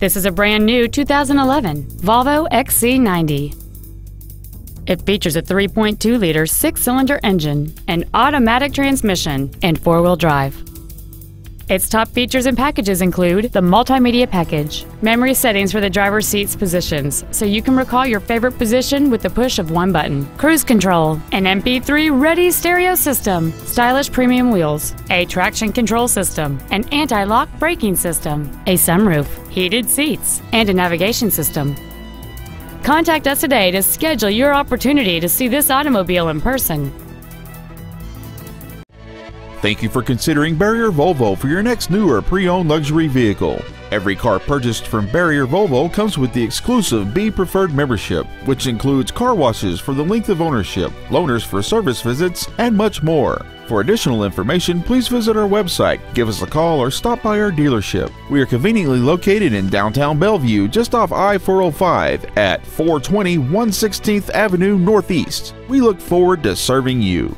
This is a brand new 2011 Volvo XC90. It features a 3.2 liter six cylinder engine, an automatic transmission, and four wheel drive. Its top features and packages include the multimedia package, memory settings for the driver's seat's positions, so you can recall your favorite position with the push of one button, cruise control, an MP3 ready stereo system, stylish premium wheels, a traction control system, an anti-lock braking system, a sunroof, heated seats, and a navigation system. Contact us today to schedule your opportunity to see this automobile in person. Thank you for considering Barrier Volvo for your next new or pre-owned luxury vehicle. Every car purchased from Barrier Volvo comes with the exclusive B Preferred membership, which includes car washes for the length of ownership, loaners for service visits, and much more. For additional information, please visit our website, give us a call, or stop by our dealership. We are conveniently located in downtown Bellevue, just off I 405 at 420 116th Avenue Northeast. We look forward to serving you.